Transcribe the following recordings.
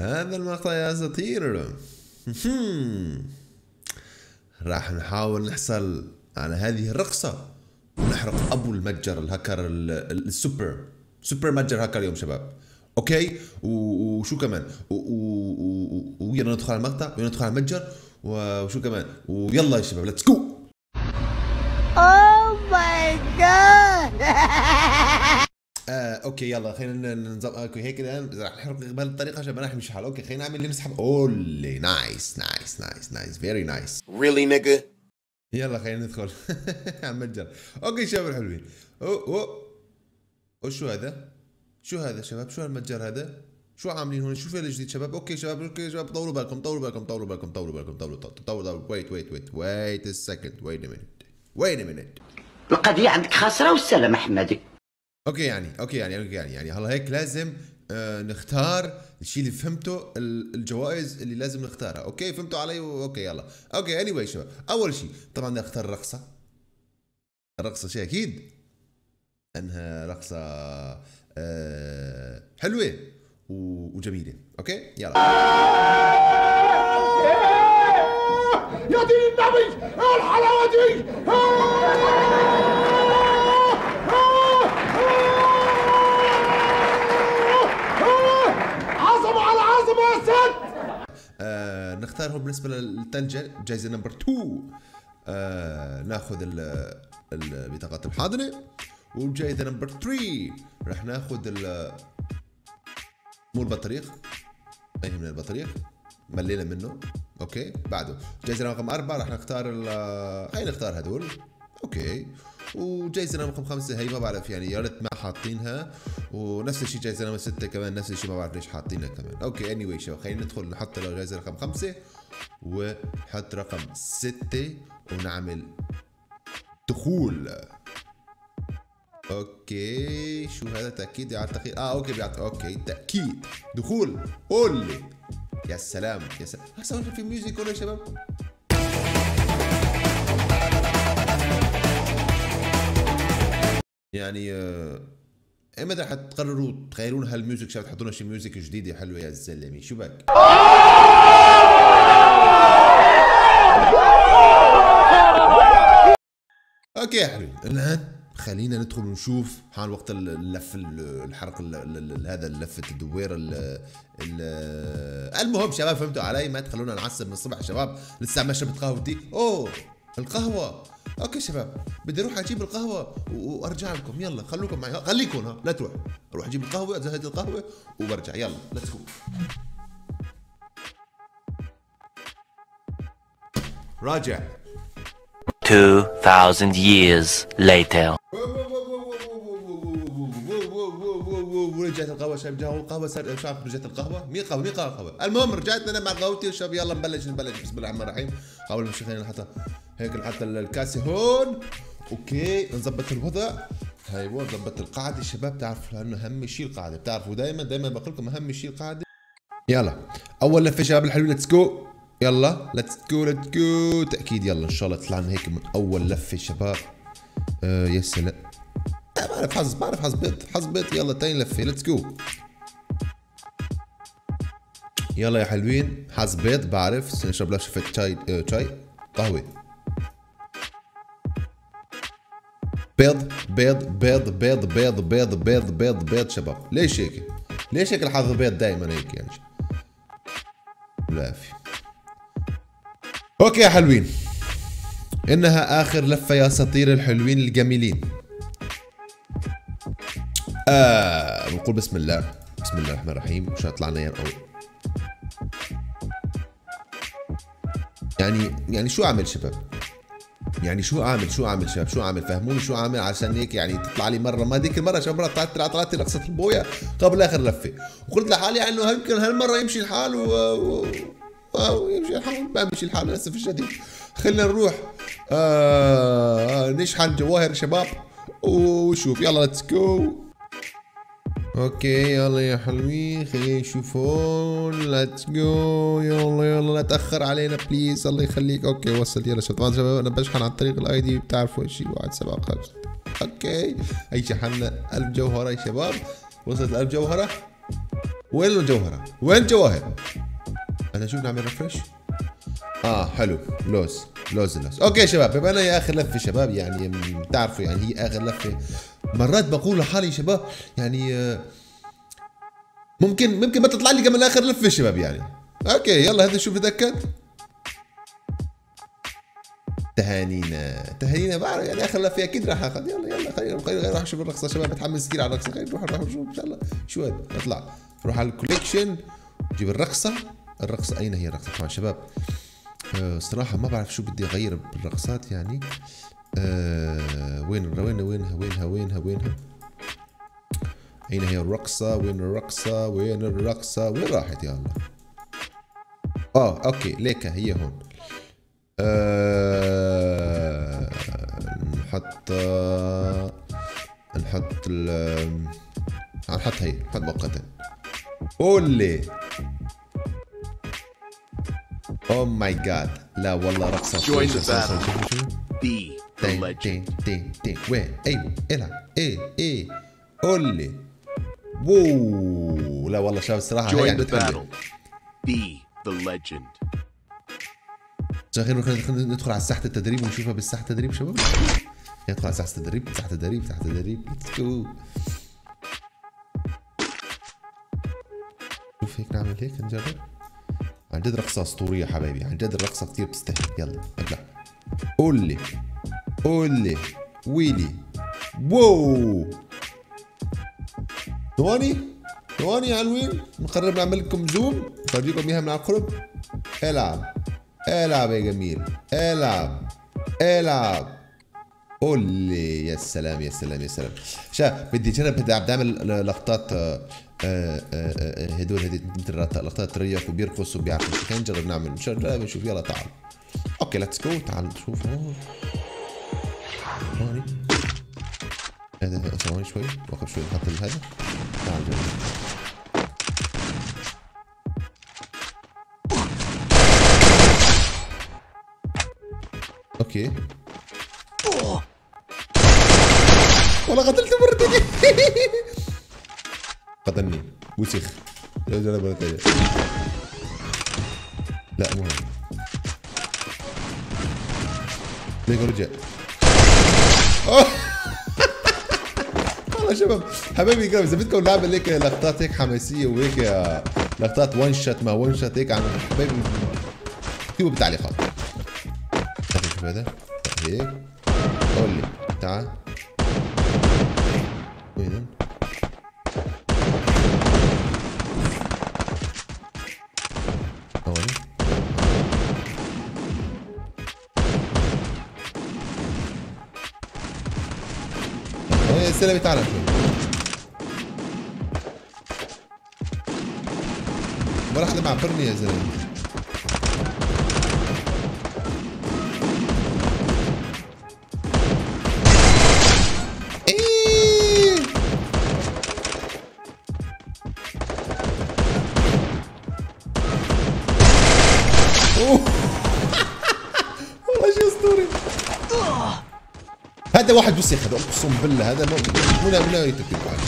هذا المقطع يا أساطير. راح نحاول نحصل على هذه الرقصة. ونحرق أبو المتجر الهكر ال- ال- السوبر. سوبر متجر هكر اليوم شباب. Okay؟ وشو كمان؟ ويلا ندخل على المقطع. ويلا ندخل على المتجر. وشو كمان؟ ويلا يا شباب let's go Oh my god! آه، okay يلا خلينا نظبط. okay هيك الان راح نحرق بهالطريقه عشان ما راح نمشي حال okay خلينا نعمل اللي نسحب أولي nice nice nice nice very nice Really, nigga? يلا خلينا ندخل. على المتجر okay شباب الحلوين أو أو. وشو هذا؟ شو هذا شباب؟ شو هالمتجر هذا؟ شو عاملين هون؟ شو في الجديد شباب؟ okay شباب okay شباب طولوا بالكم طولوا بالكم طولوا بالكم طولوا بالكم طولوا طولوا طولوا طولوا wait wait wait wait a second wait a minute Wait a minute القضية عندك خاسرة والسلام أحمدك okay يعني okay يعني okay يعني يعني هلا هيك لازم آه نختار الشيء اللي فهمته ال- الجوائز اللي لازم نختارها. okay فهمتوا علي okay يلا. Okay anyway شباب أول شيء طبعا نختار الرقصه الرقصه شيء أكيد. انها رقصة آه حلوة وجميلة. okay يلا. يا دين النبي الحلاوة دي عظمة على عظمة يا ست نختار هو بالنسبة للثلجه جائزه number 2 آه ناخذ ال- البطاقات الحاضنة. والجائزه number 3 رح ناخذ مو البطريق. ما يهمنا البطريق. ملينا منه. okay بعده. جائزه رقم أربعة. رح نختار ال هاي نختار هدول. okay. وجائزة رقم خمسة هي ما بعرف يعني يا ريت ما حاطينها. ونفس الشيء جائزة رقم ستة كمان نفس الشيء ما بعرف ليش حاطينها كمان. okay اني anyway شباب خلينا ندخل نحط جائزة رقم خمسة وحط رقم ستة ونعمل دخول. okay شو هذا تاكيد على التاخير آه okay بيعطي okay تأكيد. دخول قولي يا سلام يا سلام. هسه في music ولا يا شباب؟ يعني آه، ايمتى حتقرروا؟ تغيرون ها ال music شباب تحطون شي music جديده حلوة يا زلمه شو بك؟ okay يا حلوين الان خلينا ندخل ونشوف حان وقت اللف ال- الحرق ال- ال- ال- هذا لفه الدويره ال- ال- المهم شباب فهمتوا علي؟ ما تخلونا نعصب من الصبح شباب. لسه ما شربت قهوتي. أوه! القهوة. okay شباب بدي أروح أجيب القهوة وأرجع لكم. يلا خلوكم معي. خليكم ها لا تروح. أروح أجيب القهوة أجهز القهوة وبرجع. يلا let's go راجع. 2,000 years later. ورجعت القهوة شباب جابوا القهوة صار شباب رجعت القهوة. مين قهوة مين قهوة القهوه المهم رجعت أنا مع قهوتي وشباب يلا نبلش نبلش. بسم الله الرحمن الرحيم. اول ما خلينا نحط هيك نحط الكاسة هون. okay نظبط الوضع. أيوه نظبط القاعدة. شباب تعرفوا لأنه أهم شيء القاعدة. بتعرفوا دائما دائما بقول لكم أهم شيء القاعدة. يلا. أول لفة شباب الحلوين let's go يلا let's go let's go تأكيد يلا إن شاء الله طلعنا هيك من أول لفة شباب. آه يا سلام. بعرف حظ بعرف حظ بيض حظ بيض يلا تاني لفة. ليتس جو يلا يا حلوين. حظ بيض بعرف. نشرب لها شفت شاي آه شاي. قهوة. بيض بيض بيض بيض بيض بيض بيض بيض بيض شباب. ليش هيك؟ ليش هيك الحظ بيض دائما هيك يعني؟ بالعافية. okay يا حلوين. إنها آخر لفة يا اساطير الحلوين الجميلين. آه بنقول بسم الله. بسم الله الرحمن الرحيم. مش طلعنا يعني أول يعني يعني شو أعمل شباب؟ يعني شو أعمل؟ شو أعمل شباب؟ شو أعمل؟ فهموني شو أعمل؟ عشان هيك يعني تطلع لي مرة. ما ديك المرة شباب مرة طلعت طلعت لي رقصه البويا قبل اخر لفة. وقلت لحالي إنه يمكن هالمرة يمشي الحال. و... و... يمشي الحال. ما بيمشي الحال للأسف الشديد. خلينا نروح. آه... نشحن جواهر شباب. وشوف يلا let's go okay يلا يا حلوين خلينا نشوف let's go يلا يلا لا تأخر علينا please الله يخليك. okay وصلت. يلا شباب طبعا شباب أنا بشحن عن طريق ال ID بتعرفوا شيء واحد سبعة خمسة. okay هي شحنا 1000 جوهرة يا شباب. وصلت ال 1000 جوهرة. وين الجوهرة؟ وين الجواهر؟ أنا شوف نعمل refresh آه حلو. لوز. لوز اللوز okay شباب بما أنا آخر لفة شباب يعني م- تعرفوا يعني هي آخر لفة مرات بقول لحالي شباب يعني ممكن ممكن ما تطلع لي كمان آخر لفة شباب يعني. okay يلا هذا شوف اتاكد تهانينا تهانينا بعرف يعني آخر لفة أكيد راح آخذ. يلا يلا خلينا خلينا نروح نشوف الرقصه شباب متحمس كثير على الرقصه خلينا نروح نروح نشوف إن شاء الله. شو هذا؟ اطلع نروح على ال collection نجيب الرقصه الرقصه أين هي الرقصه طبعا شباب آه، صراحة ما بعرف شو بدي أغير بالرقصات يعني. آه وين وين وينها وينها وينها وينها أين هي الرقصة؟ وين الرقصة؟ وين الرقصة؟ وين راحت يا الله؟ آه okay ليكا هي هون. آه نحط آه، نحط ال نحط هي نحط مؤقتا. قولي أو ماي جاد لا والله رقصة Join the battle. the تين. تين تين تين وين أيوه العب إيه إيه قول لي ووو لا والله شباب الصراحة هي بتحلي battle. Be the legend. خلينا ندخل على ساحة التدريب ونشوفها بالساحة التدريب شباب ندخل على ساحة التدريب ساحة التدريب ساحة التدريب let's go شوف هيك نعمل هيك نجرب عن جد رقصة أسطورية حبايبي عن جد الرقصة كثير بتستاهل يلا ابلع قول لي قول لي ويلي ووو ثواني ثواني يا حلوين نقرب نعمل لكم zoom نفرجيكم إياها من على القرب إلعب إلعب يا جميل. إلعب إلعب. قول لي يا سلام يا سلام يا سلام. شا بدي جرب بعمل لقطات آه، آه، آه، هدول مثل لقطات ريق وبيرقص وبيعرف كان نجرب نعمل. نشوف. يلا تعال. أوكي ليتس جو تعال نشوف. ثواني هذا ثواني شوي. وقف شوي. نحط هذا تعال نجرب okay. والله قتلته مرتين قتلني. وسخ. لا مرة ثانية لا مو هذا ليكو رجع. والله شباب حبايبي الكرام إذا بدكم نعمل هيك لقطات هيك حماسية وهيك لقطات one shot ما one shot هيك عن حبايبي اكتبوا بالتعليقات شوف هذا هيك قول لي تعال. وين؟ هون. شوي ما راح معبرني يا زلمة. هذا واحد وسخ هذا أقسم بالله هذا مو مو يتكلم عليه.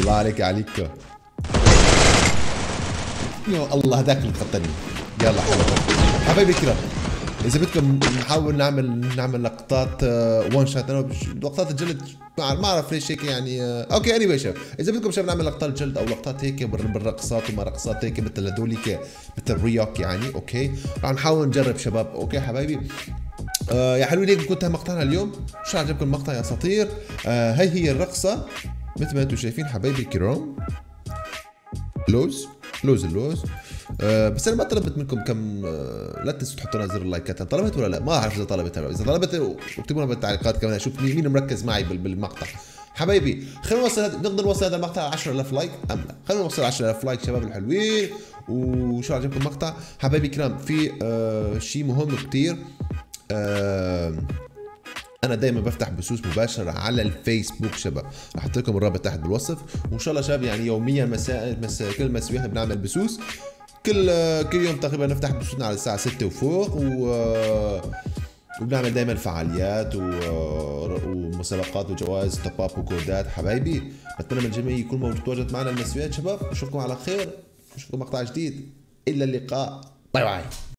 الله عليك عليك. يا الله هذاك قتلني يلا. حبايبي الكرام. إذا بدكم نحاول نعمل نعمل لقطات one shot أنا لقطات الجلد ما اعرف ليش هيك يعني آه، أوكي اني anyway شباب إذا بدكم شباب نعمل لقطات جلد أو لقطات هيك بال- بالرقصات وما رقصات هيك مثل هذوليك مثل رياك يعني أوكي. راح نحاول نجرب شباب أوكي حبايبي. آه يا حلوين هيك كنت مقطعنا اليوم. شو عجبكم المقطع يا أساطير؟ آه هاي هي الرقصة. مثل ما أنتم شايفين حبايبي الكرام. لوز لوز اللوز آه بس أنا ما طلبت منكم كم آه لا تنسوا تحطوا لنا زر اللايكات. أنا طلبت ولا لا؟ ما أعرف إذا طلبت ولا لا. إذا طلبت اكتبوا لنا بالتعليقات كمان. أشوف مين مركز معي بال- بالمقطع. حبايبي خلينا نوصل نقدر نوصل هذا المقطع 10000 لايك أم لا؟ خلينا نوصل 10000 لايك شباب الحلوين. وشو عجبكم المقطع. حبايبي كرام في آه شيء مهم كتير. آه أنا دايما بفتح بثوث مباشرة على الفيسبوك شباب. راح أحط لكم الرابط تحت بالوصف. وإن شاء الله شباب يعني يوميا مساء مساء كل إحنا بنعمل بثوث كل كل يوم تقريبا نفتح بثوثنا على الساعة 6 وفوق و وبنعمل دائما فعاليات و... ومسابقات وجوائز توب وكودات. حبايبي بتمنى من الجميع يكون متواجد معنا المسويات شباب. نشوفكم على خير. نشوفكم مقطع جديد. إلى اللقاء. باي باي.